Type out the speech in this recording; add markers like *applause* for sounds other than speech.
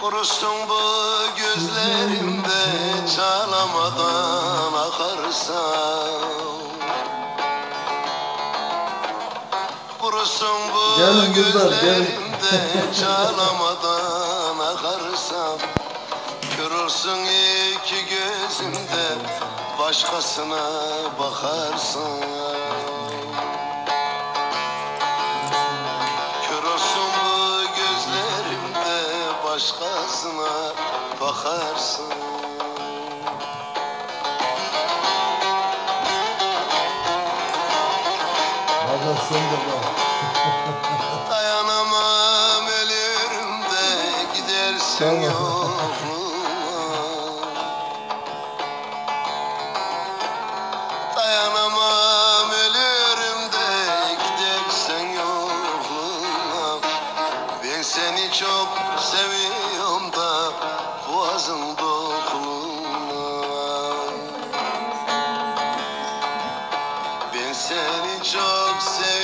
Kurusun bu gözlerimde çalamadan akarsam Kurusun bu Gelin kızlar, gözlerimde çalamadan akarsam Görürsün iki gözümde başkasına bakarsan başkasına bakarsın. Allah sen de bak. *laughs* Dayanamam ölürüm de gidersin yokluğuma Dayanamam seni çok seviyorum da boğazın dokunma Ben seni çok seviyorum